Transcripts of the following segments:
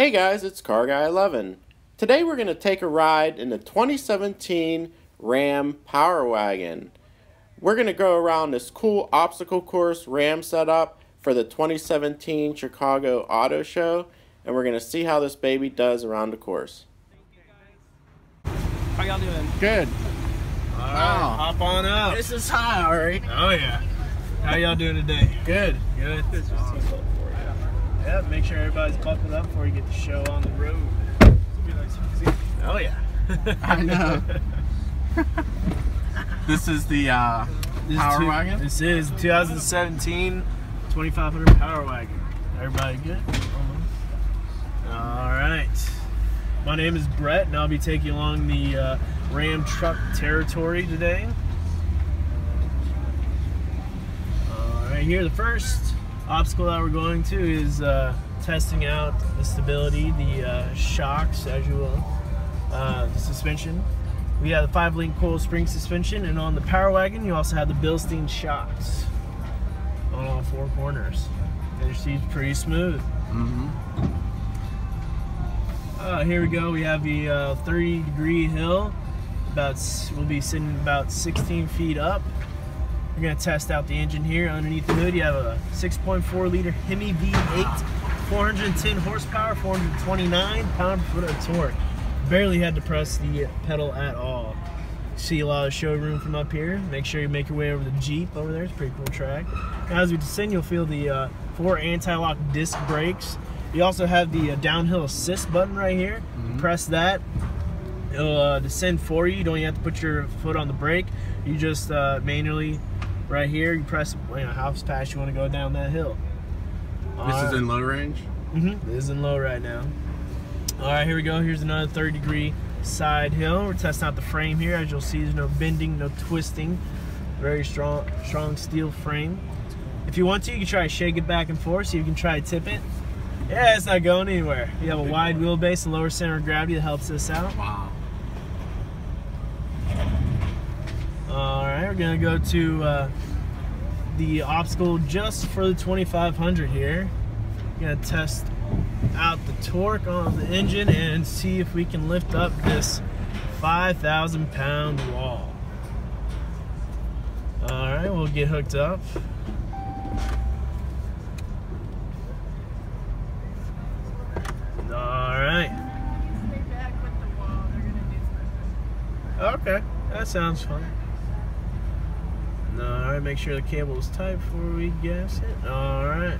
Hey guys, it's Car Guy 11. Today we're going to take a ride in the 2017 Ram Power Wagon. We're going to go around this cool obstacle course Ram setup for the 2017 Chicago Auto Show, and we're going to see how this baby does around the course. How y'all doing? Good. All right, hop on up. This is high, alright. Oh yeah. How y'all doing today? Good. Good. Yeah, make sure everybody's buckled up before you get the show on the road. Oh yeah. I know. this is the uh, This Power two- Wagon? This is 2017 2500 Power Wagon. Everybody good? All right. My name is Brett, and I'll be taking you along the uh, Ram truck territory today. All right, here the first obstacle that we're going to is uh, testing out the stability, the uh, shocks, as you will, uh, the suspension. We have the five link coil spring suspension, and on the Power Wagon, you also have the Bilstein shocks on all four corners. And It seems pretty smooth. Mm-hmm. Uh, here we go. We have the uh, 30 degree hill. About we'll be sitting about 16 feet up. We're gonna test out the engine here. Underneath the hood, you have a 6.4 liter Hemi V8, 410 horsepower, 429 pound foot of torque. Barely had to press the pedal at all. See a lot of showroom from up here. Make sure you make your way over the Jeep over there. It's a pretty cool track. As we descend, you'll feel the uh, four anti-lock disc brakes. You also have the uh, downhill assist button right here. Press that. It'll uh, descend for you. You don't even have to put your foot on the brake. You just uh, manually, right here, you press you know, how fast you want to go down that hill. This is in low range? hmm This is in low right now. All right, here we go. Here's another 30 degree side hill. We're testing out the frame here. As you'll see, there's no bending, no twisting. Very strong, strong steel frame. If you want to, you can try to shake it back and forth so you can try to tip it. Yeah, it's not going anywhere. You have a wide wheelbase and lower center of gravity that helps this out. Wow. All right, we're gonna go to uh, the obstacle just for the 2500 here. Gonna test out the torque on the engine and see if we can lift up this 5,000 pound wall. All right, we'll get hooked up. All right. Okay, that sounds fun. All right, make sure the cable is tight before we gas it. All right,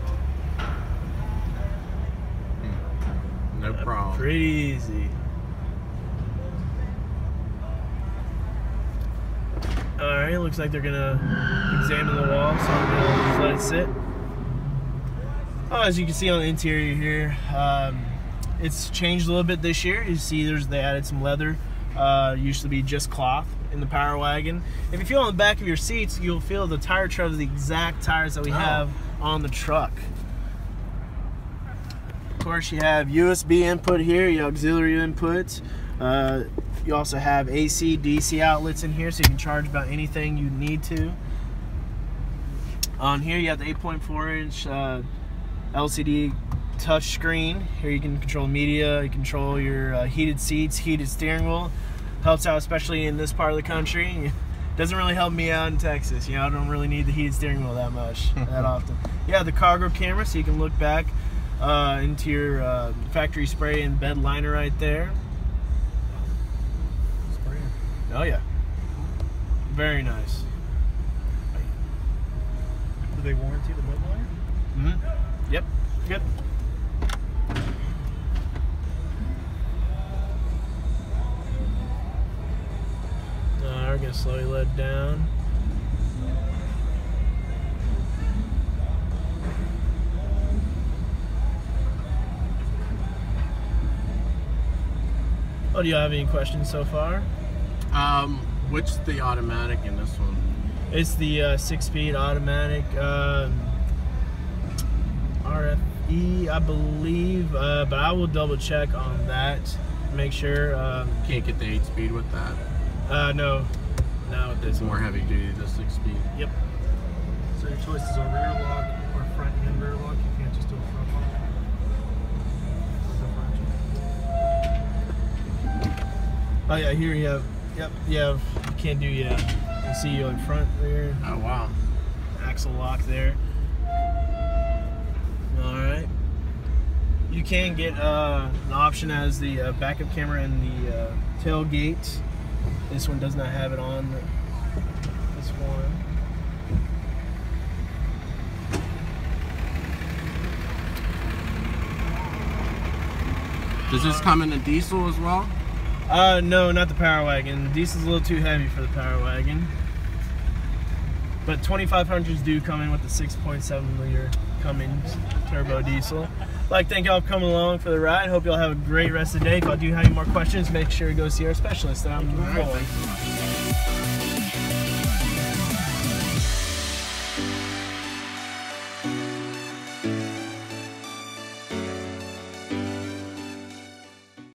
No problem. pretty easy. All right, looks like they're gonna examine the wall, so I'm gonna let it sit. Oh, as you can see on the interior here, um, it's changed a little bit this year. You see, there's they added some leather. Uh, used to be just cloth in the Power Wagon. If you feel on the back of your seats, you'll feel the tire tread is the exact tires that we Oh. have on the truck. Of course, you have USB input here, your auxiliary inputs. Uh, you also have AC, DC outlets in here, so you can charge about anything you need to. On here, you have the 8.4 inch uh, LCD touch screen. Here you can control media, you control your uh, heated seats, heated steering wheel. Helps out especially in this part of the country. Doesn't really help me out in Texas. You know, I don't really need the heated steering wheel that much, that often. Yeah, the cargo camera, so you can look back uh, into your uh, factory spray and bed liner right there. Oh yeah, very nice. Do they warranty the bed liner? Mm-hmm. Yep. Yep. Gonna slowly let it down. Oh, do you have any questions so far? Um, which the automatic in this one? It's the uh, six-speed automatic um, RFE, I believe, uh, but I will double check on that. Make sure. Um, Can't get the eight speed with that. uh, no, now it's more heavy duty the six speed. Yep. So your choices are rear lock or front and rear lock. You can't just do a front lock. Oh yeah, here you have. Yep, you have. You can't do yeah. I see you in front there. Oh wow. Axle lock there. All right. You can get uh, an option as the uh, backup camera and the uh, tailgate. This one does not have it on. This one. Does this come in a diesel as well? Uh, no, not the Power Wagon. The diesel's a little too heavy for the Power Wagon. But 2500s do come in with the 6.7 liter Cummins turbo diesel like thank y'all for coming along for the ride. Hope y'all have a great rest of the day. If I do have any more questions, make sure to go see our specialist. I'm right,